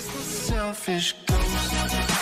selfish ghost.